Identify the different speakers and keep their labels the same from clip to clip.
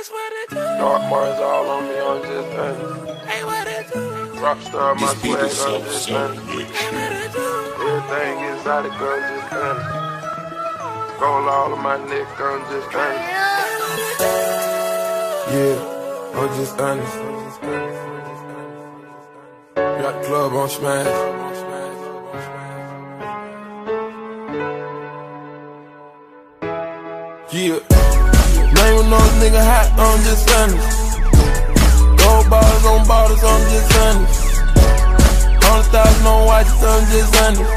Speaker 1: That's what it do.
Speaker 2: Dark Mars all on me, I'm just honest.
Speaker 1: Hey, what it do.
Speaker 2: Rockstar, my
Speaker 3: This beat
Speaker 2: swag,
Speaker 3: is
Speaker 2: I'm just
Speaker 3: so
Speaker 1: Hey, what it do.
Speaker 2: Everything exotic, I'm just honest. Gold all on my neck, I'm just honest. Yeah, I'm just honest. Got club on smash. Yeah. Name another nigga hot, I'm just honest. Gold bottles on bottles, I'm just honest. Hundred thousand on watches, I'm just honest.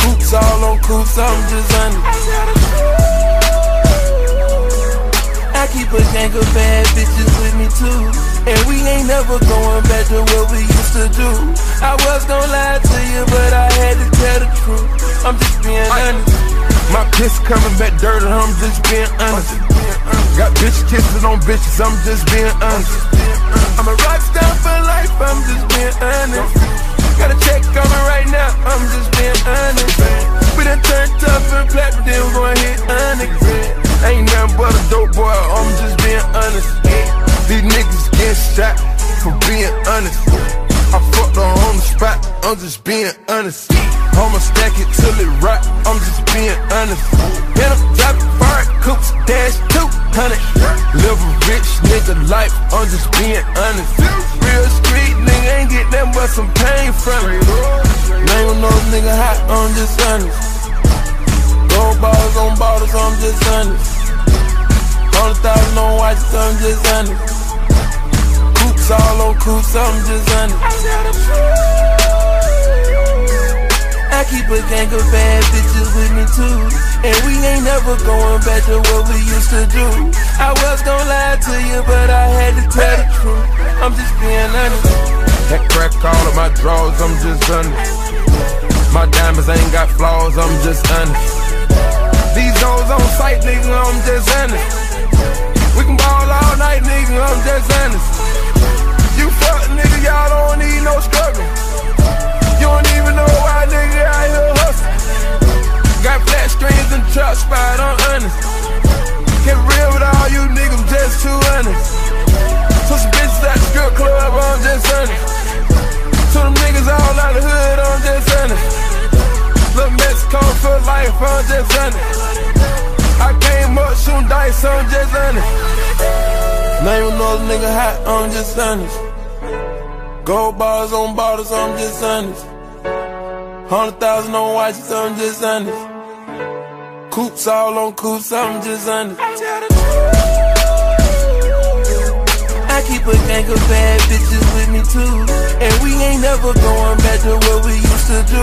Speaker 2: Coupes all on coupes, I'm just honest. I keep a gang of bad bitches with me too. And we ain't never going back to what we used to do. I was gonna lie to you, but I had to tell the truth. I'm just being. My piss coming back dirty, I'm just being honest. Got bitch kisses on bitches, I'm just being honest. I'm a rock star for life, I'm just being honest. Got a check coming right now, I'm just being honest. We done turned tough and black, but then we gon' hit honest. Ain't nothing but a dope boy, I'm just being honest. These niggas getting shot for being honest. I'm just being honest. I'ma stack it till it rot, I'm just being honest. In a drop fire coupes, dash 200. Live a rich nigga life, I'm just being honest. Real street nigga ain't get nothing but some pain from it. Name another nigga hot, I'm just honest. Gold balls on bottles, I'm just honest. Hundred thousand on watches, I'm just honest. Coupes all on coupes, I'm just honest. I keep a gang of bad bitches with me too. And we ain't never going back to what we used to do. I was gonna lie to you, but I had to tell the truth. I'm just being honest. That crack all of my drawers, I'm just honest. My diamonds ain't got flaws, I'm just honest. These hoes on sight, nigga, I'm just honest. We can ball all night, nigga, I'm just honest. Mexico for life, I'm just honest. I came up shooting dice, I'm just honest. Name another nigga hot, I'm just honest. Gold bars on bottles, I'm just honest. Hundred thousand on watches, I'm just honest. Coupes all on coupes, I'm just honest. I keep a gang of bad bitches with me too. And we ain't never going back to what we used to do.